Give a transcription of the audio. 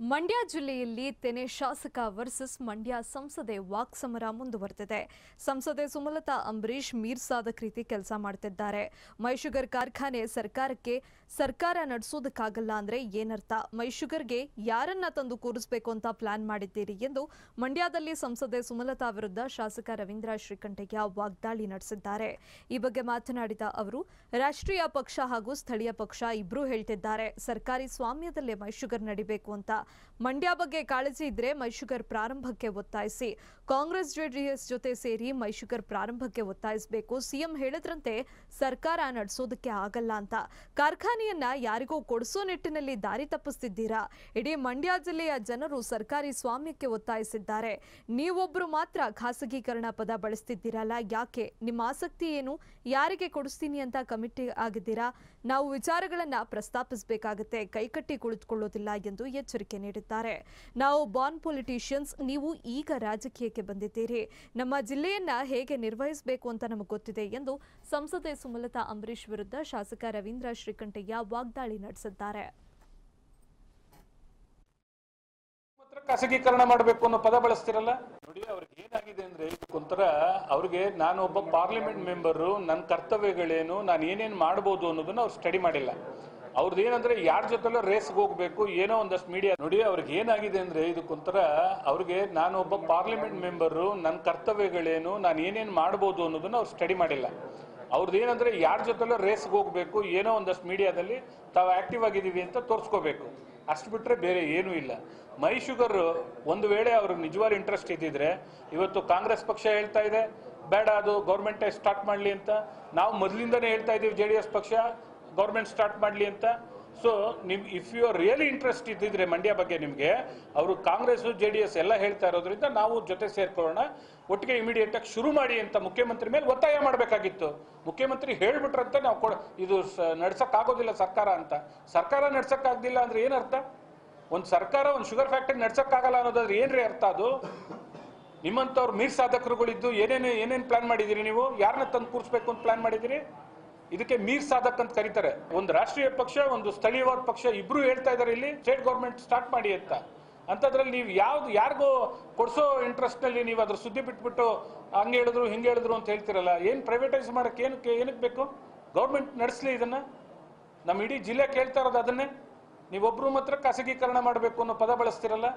ಮಂಡ್ಯ ಜಿಲ್ಲೆಯಲ್ಲಿ ತೆನೆ ಶಾಸಕ ವರ್ಸಸ್ ಮಂಡ್ಯ ಸಂಸದೆ ವಾಕ್ಸಮರ ಮುಂದುವರೆದಿದೆ. ಸಂಸದೆ ಸುಮಲತಾ ಅಂಬರೀಶ್ ಮೀರ್ಸಾದ ರೀತಿ ಕೆಲಸ ಮಾಡ್ತಿದ್ದಾರೆ. ಮೈಶುಗರ್ ಕಾರ್ಖಾನೆ ಸರ್ಕಾರಕ್ಕೆ ಸರ್ಕಾರ ನಡೆಸೋದಕ್ಕಾಗಲ್ಲ ಅಂದ್ರೆ ಏನರ್ಥ? ಮೈಶುಗರ್ಗೆ ಯಾರನ್ನ ತಂದು ಕೂರಿಸಬೇಕು ಅಂತ ಪ್ಲಾನ್ ಮಾಡಿದ್ದೀರಿ ಎಂದು ಮಂಡ್ಯದಲ್ಲಿ ಸಂಸದೆ ಸುಮಲತಾ ವಿರುದ್ಧ ಶಾಸಕ ರವೀಂದ್ರ ಶ್ರೀಕಂಠಯ್ಯ ವಾಗ್ದಾಳಿ ನಡೆಸಿದ್ದಾರೆ. ಈ ಬಗ್ಗೆ ಮಾತನಾಡಿದ ಅವರು, ರಾಷ್ಟ್ರೀಯ ಪಕ್ಷ ಹಾಗೂ ಸ್ಥಳೀಯ ಪಕ್ಷ ಇಬ್ರು ಹೇಳ್ತಿದ್ದಾರೆ. ಸರ್ಕಾರಿ ಸ್ವಾಮ್ಯದಲ್ಲೇ ಮೈಶುಗರ್ ನಡಿಬೇಕು ಅಂತ ಮಂಡ್ಯ ಬಗ್ಗೆ ಕಾಳಜಿ ಇದ್ರೆ ಮೈಶುಗರ್ ಪ್ರಾರಂಭಕ್ಕೆ ಒತ್ತಾಯಿಸಿ. ಕಾಂಗ್ರೆಸ್, ಜೆಡಿಎಸ್ ಜೊತೆ ಸೇರಿ ಮೈಶುಗರ್ ಪ್ರಾರಂಭಕ್ಕೆ ಒತ್ತಾಯಿಸಬೇಕು. ಸಿಎಂ ಹೇಳಿದ್ರಂತೆ ಸರ್ಕಾರ ನಡೆಸೋದಕ್ಕೆ ಆಗಲ್ಲ ಅಂತ. ಕಾರ್ಖಾನೆಯನ್ನ ಯಾರಿಗೂ ಕೊಡಿಸೋ ನಿಟ್ಟಿನಲ್ಲಿ ದಾರಿ ತಪ್ಪಿಸ್ತಿದ್ದೀರಾ? ಇಡೀ ಮಂಡ್ಯ ಜಿಲ್ಲೆಯ ಜನರು ಸರ್ಕಾರಿ ಸ್ವಾಮ್ಯಕ್ಕೆ ಒತ್ತಾಯಿಸಿದ್ದಾರೆ. ನೀವೊಬ್ರು ಮಾತ್ರ ಖಾಸಗೀಕರಣ ಪದ ಬಳಸ್ತಿದ್ದೀರಲ್ಲ, ಯಾಕೆ? ನಿಮ್ಮ ಆಸಕ್ತಿ ಏನು? ಯಾರಿಗೆ ಕೊಡಿಸ್ತೀನಿ ಅಂತ ಕಮಿಟಿ ಆಗಿದ್ದೀರಾ? ನಾವು ವಿಚಾರಗಳನ್ನ ಪ್ರಸ್ತಾಪಿಸಬೇಕಾಗುತ್ತೆ. ಕೈಕಟ್ಟಿ ಕುಳಿತುಕೊಳ್ಳೋದಿಲ್ಲ ಎಂದು ಎಚ್ಚರಿಕೆ ನೀಡಿದ್ದಾರೆ. ನಾವು ಬಾನ್ ಪೊಲಿಟಿಷಿಯನ್ಸ್, ನೀವು ಈಗ ರಾಜಕೀಯಕ್ಕೆ ಬಂದಿದ್ದೀರಿ. ನಮ್ಮ ಜಿಲ್ಲೆಯನ್ನ ಹೇಗೆ ನಿರ್ವಹಿಸಬೇಕು ಅಂತ ನಮಗೆ ಗೊತ್ತಿದೆ ಎಂದು ಸಂಸದೆ ಸುಮಲತಾ ಅಂಬರೀಶ್ ವಿರುದ್ಧ ಶಾಸಕ ರವೀಂದ್ರ ಶ್ರೀಕಂಠಯ್ಯ ವಾಗ್ದಾಳಿ ನಡೆಸಿದ್ದಾರೆ. ಖಾಸಗೀಕರಣ ಮಾಡಬೇಕು ಅನ್ನೋ ಪದ ಬಳಸ್ತಿರಲ್ಲ? ನೋಡಿ, ಅವ್ರಿಗೆ ಏನಾಗಿದೆ ಅಂದ್ರೆ ಒಂಥರ ಅವ್ರಿಗೆ ನಾನು ಒಬ್ಬ ಪಾರ್ಲಿಮೆಂಟ್ ಮೆಂಬರು, ನನ್ನ ಕರ್ತವ್ಯಗಳೇನು ನಾನು ಏನೇನು ಮಾಡ್ಬೋದು ಅನ್ನೋದನ್ನ ಅವ್ರು ಸ್ಟಡಿ ಮಾಡಿಲ್ಲ. ಅವ್ರದ್ದು ಏನಂದ್ರೆ ಯಾರ ಜೊತೆಲೋ ರೇಸ್ಗೆ ಹೋಗ್ಬೇಕು, ಏನೋ ಒಂದಷ್ಟು ಮೀಡಿಯಾ ನೋಡಿ ಅವ್ರಿಗೆ ಏನಾಗಿದೆ ಅಂದ್ರೆ ಇದಕ್ಕೊಂಥರ ಅವ್ರಿಗೆ ಒಬ್ಬ ಪಾರ್ಲಿಮೆಂಟ್ ಮೆಂಬರು ನನ್ನ ಕರ್ತವ್ಯಗಳೇನು, ನಾನು ಏನೇನು ಮಾಡ್ಬೋದು ಅನ್ನೋದನ್ನ ಅವ್ರು ಸ್ಟಡಿ ಮಾಡಿಲ್ಲ. ಅವ್ರದ್ದು ಏನಂದ್ರೆ ಯಾರ ಜೊತೆಲೋ ರೇಸ್ಗೆ ಹೋಗ್ಬೇಕು, ಏನೋ ಒಂದಷ್ಟು ಮೀಡಿಯಾದಲ್ಲಿ ತಾವು ಆಕ್ಟಿವ್ ಆಗಿದ್ದೀವಿ ಅಂತ ತೋರಿಸ್ಕೋಬೇಕು. ಅಷ್ಟು ಬಿಟ್ಟರೆ ಬೇರೆ ಏನೂ ಇಲ್ಲ. ಮೈ ಶುಗರ್ ಒಂದು ವೇಳೆ ಅವ್ರಿಗೆ ನಿಜವಾದ ಇಂಟ್ರೆಸ್ಟ್ ಇದ್ದಿದ್ರೆ, ಇವತ್ತು ಕಾಂಗ್ರೆಸ್ ಪಕ್ಷ ಹೇಳ್ತಾ ಇದೆ, ಬೇಡ ಅದು ಗೌರ್ಮೆಂಟೇ ಸ್ಟಾರ್ಟ್ ಮಾಡಲಿ ಅಂತ. ನಾವು ಮೊದಲಿಂದನೇ ಹೇಳ್ತಾ ಇದ್ದೀವಿ ಜೆ ಎಸ್ ಪಕ್ಷ ಗೌರ್ಮೆಂಟ್ ಸ್ಟಾರ್ಟ್ ಮಾಡಲಿ ಅಂತ. ಸೊ ನಿಮ್ if you are really interest ಇದ್ದಿದ್ರೆ ಮಂಡ್ಯ ಬಗ್ಗೆ ನಿಮಗೆ, ಅವರು ಕಾಂಗ್ರೆಸ್, ಜೆ ಡಿ ಎಸ್ ಎಲ್ಲ ಹೇಳ್ತಾ ಇರೋದ್ರಿಂದ ನಾವು ಜೊತೆ ಸೇರ್ಕೊಳ್ಳೋಣ. ಒಟ್ಟಿಗೆ ಇಮಿಡಿಯೇಟ್ ಆಗಿ ಶುರು ಮಾಡಿ ಅಂತ ಮುಖ್ಯಮಂತ್ರಿ ಮೇಲೆ ಒತ್ತಾಯ ಮಾಡಬೇಕಾಗಿತ್ತು. ಮುಖ್ಯಮಂತ್ರಿ ಹೇಳ್ಬಿಟ್ರಂತ ನಾವು ಕೊಡ, ಇದು ನಡ್ಸಕ್ ಆಗೋದಿಲ್ಲ ಸರ್ಕಾರ ಅಂತ. ಸರ್ಕಾರ ನಡ್ಸಕ್ ಆಗದಿಲ್ಲ ಅಂದ್ರೆ ಏನರ್ಥ ಒಂದು ಸರ್ಕಾರ, ಒಂದು ಶುಗರ್ ಫ್ಯಾಕ್ಟರಿ ಆಗಲ್ಲ ಅನ್ನೋದಾದ್ರೆ ಏನ್ರಿ ಅರ್ಥ ಅದು? ನಿಮ್ಮಂತವ್ರು ಮೀರ್ ಸಾಧಕರುಗಳಿದ್ದು ಏನೇನು ಏನೇನು ಪ್ಲಾನ್ ಮಾಡಿದಿರಿ ನೀವು? ಯಾರನ್ನ ತಂದು ಕೂರಿಸ್ಬೇಕು ಅಂತ ಪ್ಲಾನ್ ಮಾಡಿದಿರಿ ಇದಕ್ಕೆ ಮೀರ್ ಸಾಧಕ್ ಅಂತ ಕರೀತಾರೆ. ಒಂದು ರಾಷ್ಟ್ರೀಯ ಪಕ್ಷ, ಒಂದು ಸ್ಥಳೀಯವಾದ ಪಕ್ಷ ಇಬ್ರು ಹೇಳ್ತಾ ಇದಾರೆ ಇಲ್ಲಿ, ಸ್ಟೇಟ್ ಗೌರ್ಮೆಂಟ್ ಸ್ಟಾರ್ಟ್ ಮಾಡಿ ಅಂತ. ಅಂತದ್ರಲ್ಲಿ ನೀವು ಯಾವ್ದು, ಯಾರಿಗೂ ಕೊಡ್ಸೋ ಇಂಟ್ರೆಸ್ಟ್ನಲ್ಲಿ ನೀವು ಅದ್ರ ಸುದ್ದಿ ಬಿಟ್ಬಿಟ್ಟು ಹಂಗೆ ಹೇಳಿದ್ರು, ಹಿಂಗೆ ಹೇಳಿದ್ರು ಅಂತ ಹೇಳ್ತಿರಲ್ಲ, ಏನ್ ಪ್ರೈವೇಟೈಸ್ ಮಾಡಕ್ಕೆ ಏನಕ್ಕೆ ಏನಕ್ಕೆ ಬೇಕು? ಗೌರ್ಮೆಂಟ್ ನಡೆಸಲಿ ಇದನ್ನ. ನಮ್ಮ ಇಡೀ ಜಿಲ್ಲೆ ಕೇಳ್ತಾ ಇರೋದು ಅದನ್ನೇ. ನೀವೊಬ್ರು ಮಾತ್ರ ಖಾಸಗೀಕರಣ ಮಾಡಬೇಕು ಅನ್ನೋ ಪದ ಬಳಸ್ತಿರಲ್ಲ.